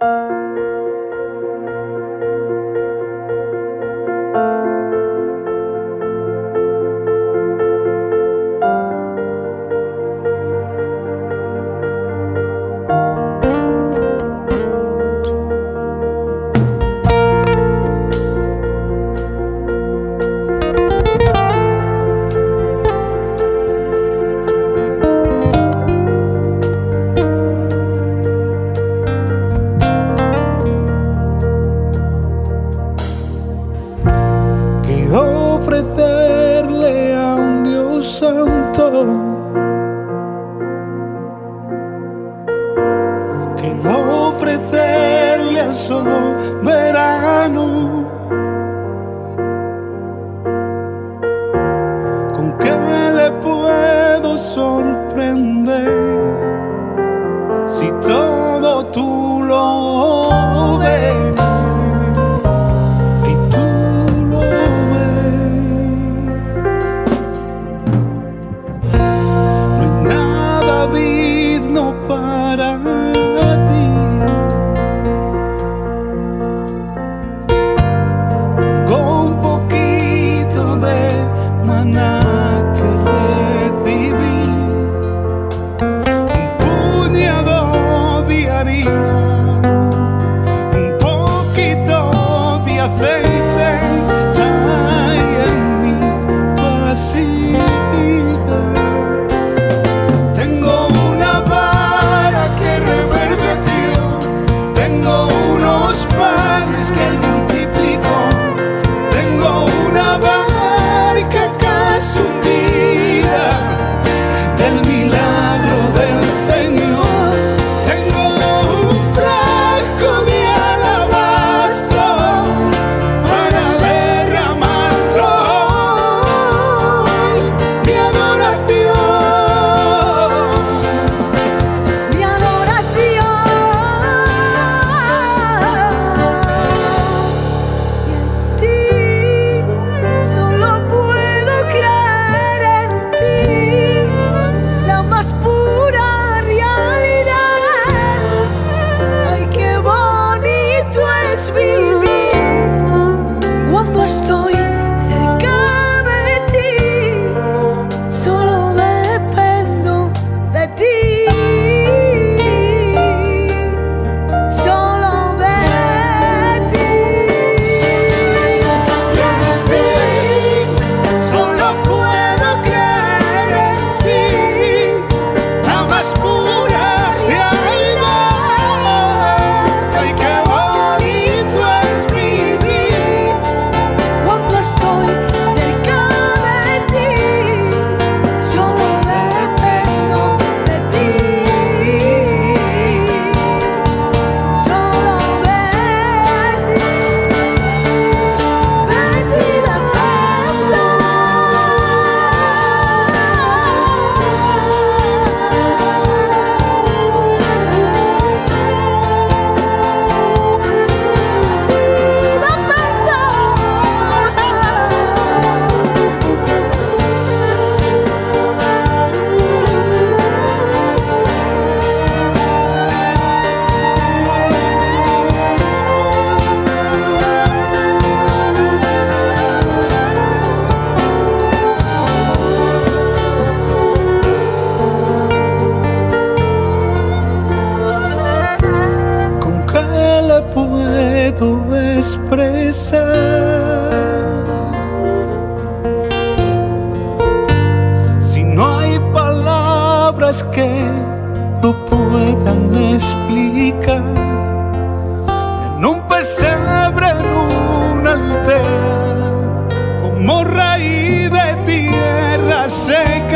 Música santo que ofrecerle al soberano con qué le puedo sorprender si Disneyland. lo puedan explicar. En un pesebre, en una aldea, como raíz de tierra seca.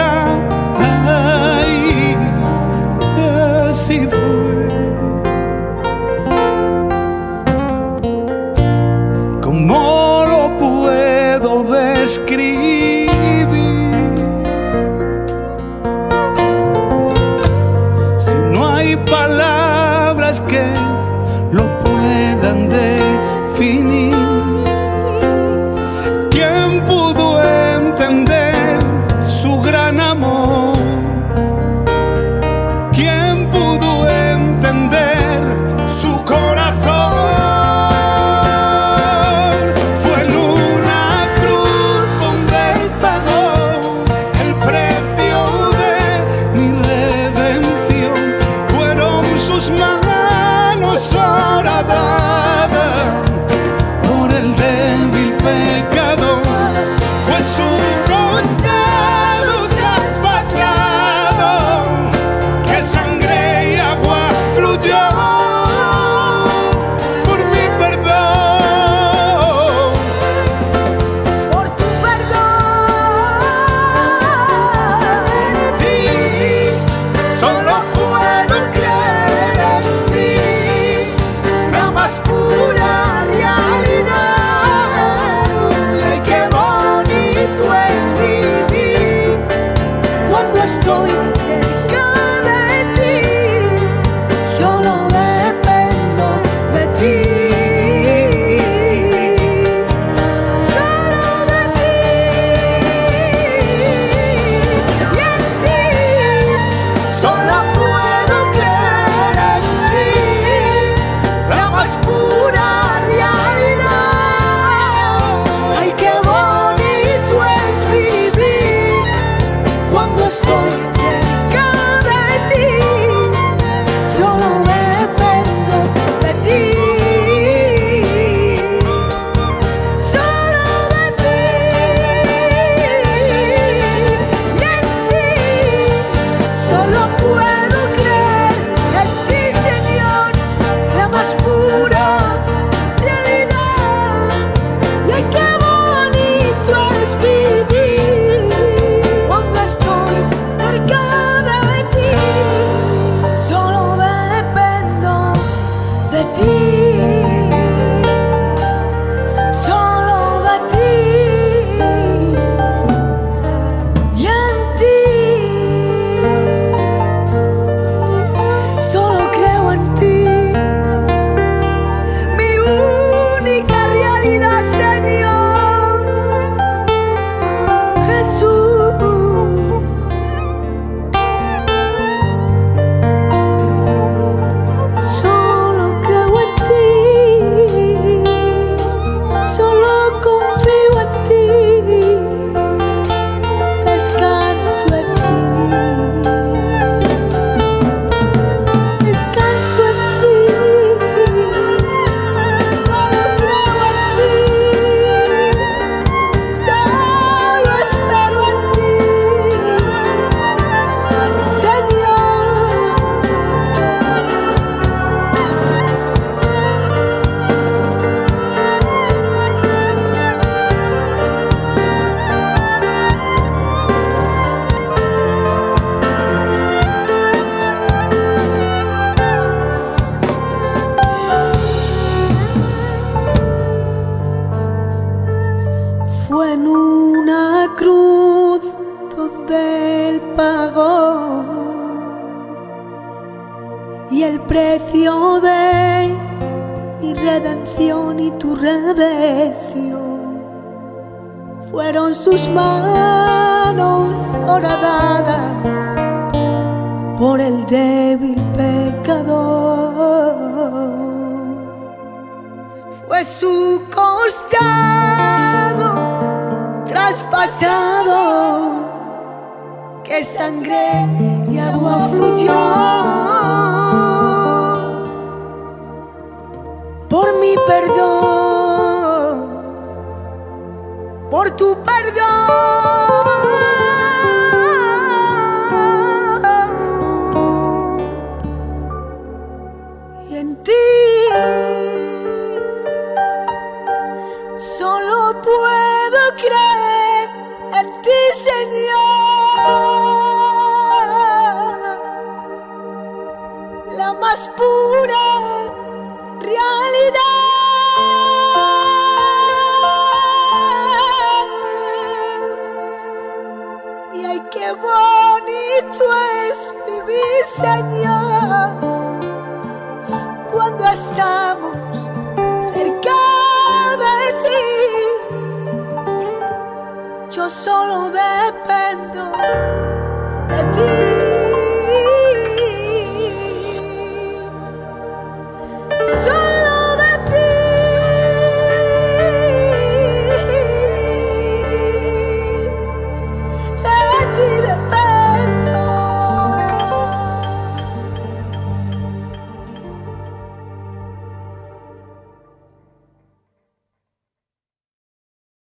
del pago y el precio de mi redención y tu redención fueron sus manos horadadas por el débil pecador. Fue su costado traspasado sangre y agua fluyó. Por mi perdón, por tu perdón. Señor, cuando estamos cerca de ti, yo solo dependo.